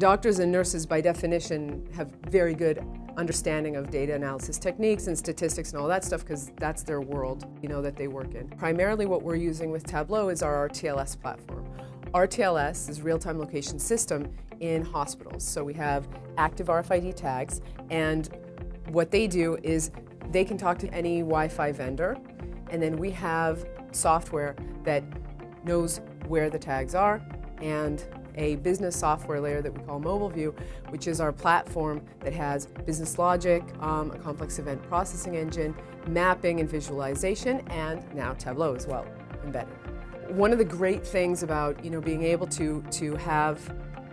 Doctors and nurses, by definition, have very good understanding of data analysis techniques and statistics and all that stuff because that's their world, you know, that they work in. Primarily what we're using with Tableau is our RTLS platform. RTLS is real-time location system in hospitals. So we have active RFID tags and what they do is they can talk to any Wi-Fi vendor and then we have software that knows where the tags are and a business software layer that we call MobileView, which is our platform that has business logic, um, a complex event processing engine, mapping and visualization, and now Tableau as well embedded. One of the great things about you know being able to to have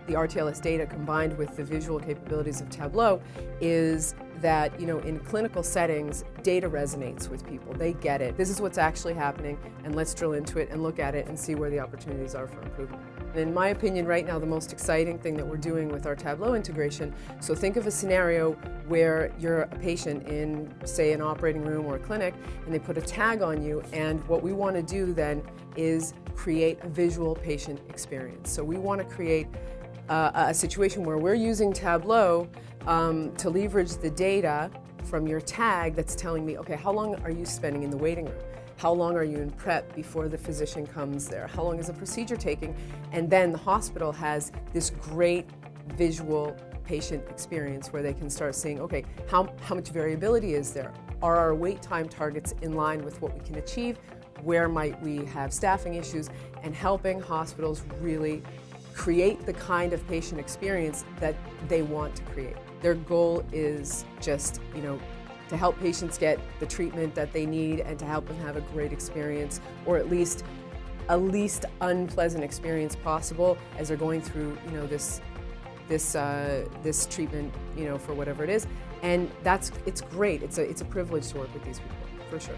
the RTLS data combined with the visual capabilities of Tableau is that, you know, in clinical settings, data resonates with people. They get it. This is what's actually happening, and let's drill into it and look at it and see where the opportunities are for improvement. In my opinion, right now, the most exciting thing that we're doing with our Tableau integration, so think of a scenario where you're a patient in, say, an operating room or a clinic, and they put a tag on you, and what we want to do then is create a visual patient experience. So we want to create uh, a situation where we're using Tableau um, to leverage the data from your tag that's telling me, okay, how long are you spending in the waiting room? How long are you in prep before the physician comes there? How long is the procedure taking? And then the hospital has this great visual patient experience where they can start seeing, okay, how, how much variability is there? Are our wait time targets in line with what we can achieve? Where might we have staffing issues? And helping hospitals really create the kind of patient experience that they want to create. Their goal is just, you know, to help patients get the treatment that they need and to help them have a great experience or at least a least unpleasant experience possible as they're going through, you know, this this uh, this treatment, you know, for whatever it is. And that's it's great. It's a it's a privilege to work with these people, for sure.